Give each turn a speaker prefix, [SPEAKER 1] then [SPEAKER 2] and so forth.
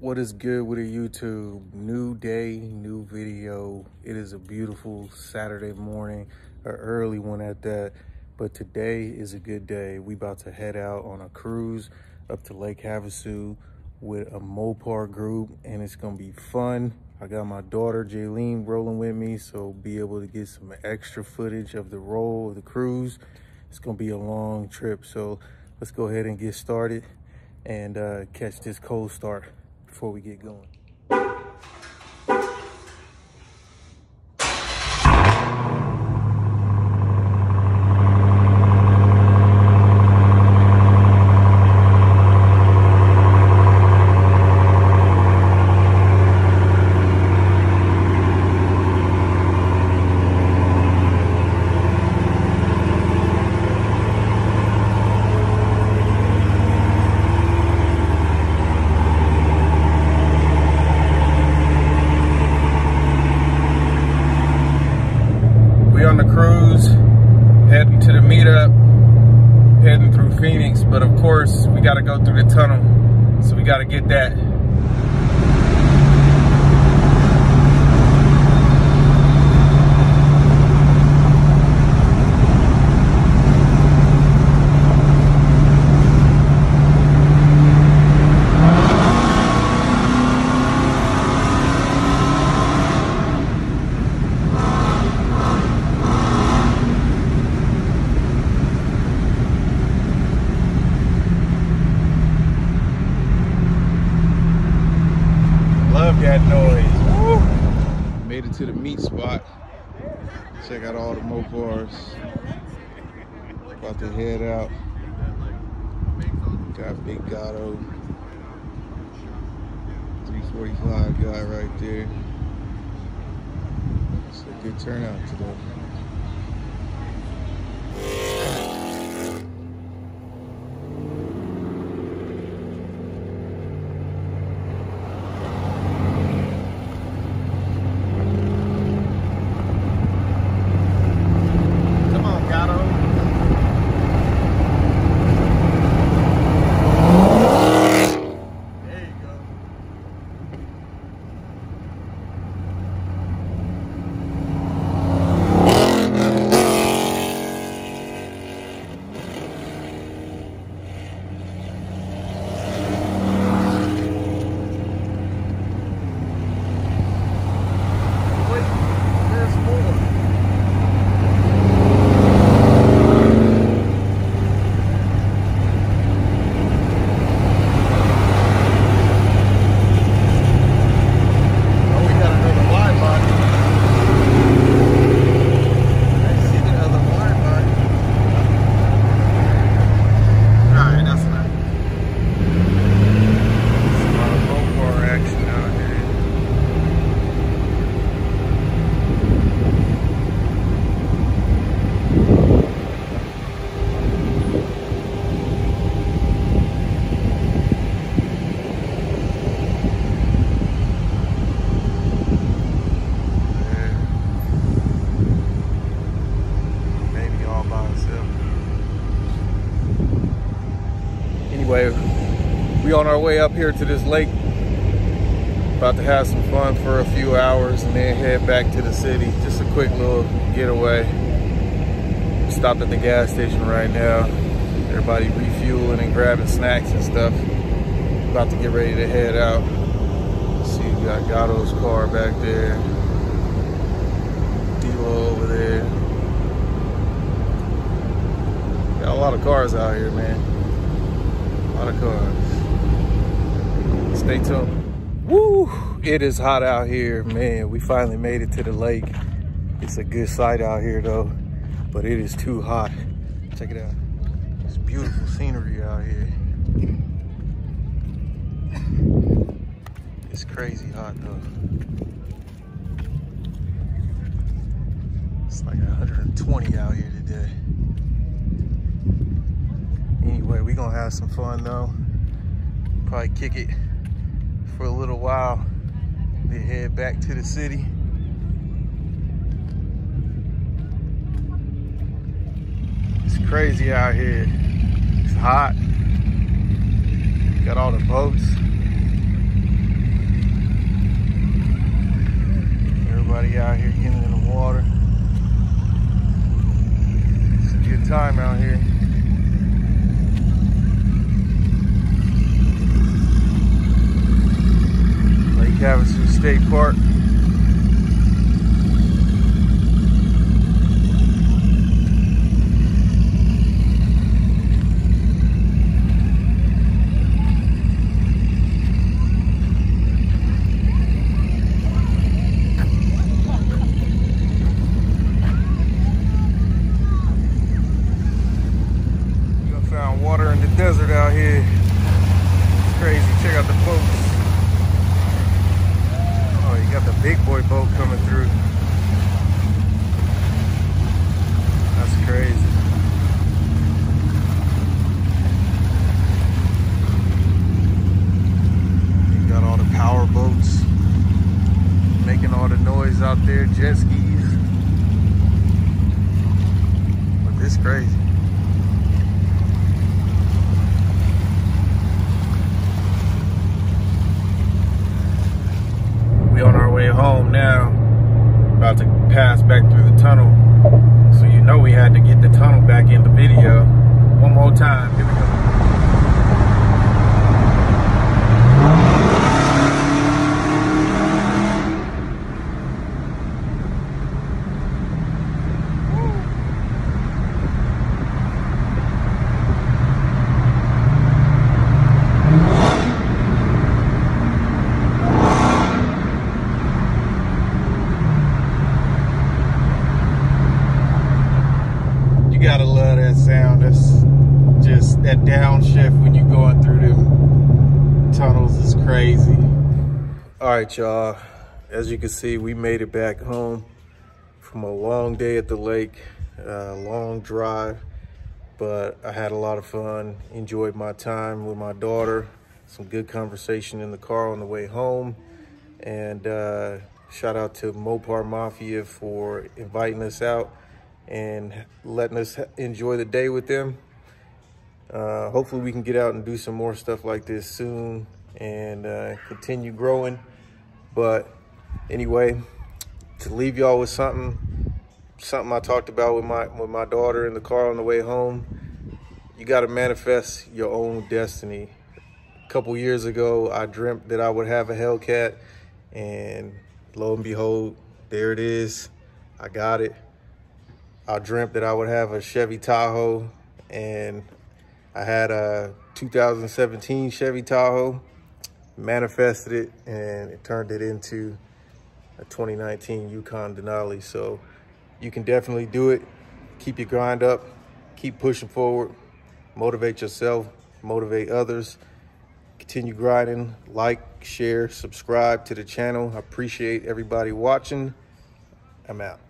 [SPEAKER 1] What is good with a YouTube? New day, new video. It is a beautiful Saturday morning, an early one at that. But today is a good day. We about to head out on a cruise up to Lake Havasu with a Mopar group and it's gonna be fun. I got my daughter Jaylene rolling with me, so be able to get some extra footage of the roll of the cruise. It's gonna be a long trip, so let's go ahead and get started and uh, catch this cold start before we get going. We on the cruise, heading to the meetup, heading through Phoenix, but of course we gotta go through the tunnel, so we gotta get that. Love that noise. Woo! Made it to the meet spot. Check out all the Mopars. About to head out. Got Big Gato. 345 guy right there. It's a good turnout today. Come on, Gato. There you go. Wait, there's more. Oh, we got another wide body. I see the other wide body. Alright, that's not. It's a lot of Mopar action out here. Yeah. Maybe all by himself. Anyway, we on our way up here to this lake. About to have some fun for a few hours and then head back to the city. Just a quick little getaway. Stopped at the gas station right now. Everybody refueling and grabbing snacks and stuff. About to get ready to head out. See, we got Gato's car back there. Dilo over there. Got a lot of cars out here, man. Lot of cars. Stay tuned. Woo! It is hot out here, man. We finally made it to the lake. It's a good sight out here, though, but it is too hot. Check it out. It's beautiful scenery out here. It's crazy hot, though. It's like 120 out here today way. We're gonna have some fun though. Probably kick it for a little while, then head back to the city. It's crazy out here. It's hot. Got all the boats. Everybody out here getting in the water. It's a good time out here. Havasu State Park. water in the desert out here. It's crazy. Check out the boats. Oh, you got the big boy boat coming through. That's crazy. You got all the power boats making all the noise out there, jet skis. But this crazy. we on our way home now. About to pass back through the tunnel. So you know we had to get the tunnel back in the video. One more time. Here we go. You gotta love that sound. That's just that downshift when you're going through them tunnels is crazy. All right, y'all. As you can see, we made it back home from a long day at the lake, a long drive, but I had a lot of fun, enjoyed my time with my daughter, some good conversation in the car on the way home, and uh, shout out to Mopar Mafia for inviting us out and letting us enjoy the day with them. Uh, hopefully we can get out and do some more stuff like this soon and uh, continue growing. But anyway, to leave y'all with something, something I talked about with my with my daughter in the car on the way home. You got to manifest your own destiny. A couple years ago, I dreamt that I would have a Hellcat, and lo and behold, there it is. I got it. I dreamt that I would have a Chevy Tahoe and I had a 2017 Chevy Tahoe, manifested it and it turned it into a 2019 Yukon Denali. So you can definitely do it. Keep your grind up, keep pushing forward, motivate yourself, motivate others, continue grinding, like, share, subscribe to the channel. I appreciate everybody watching. I'm out.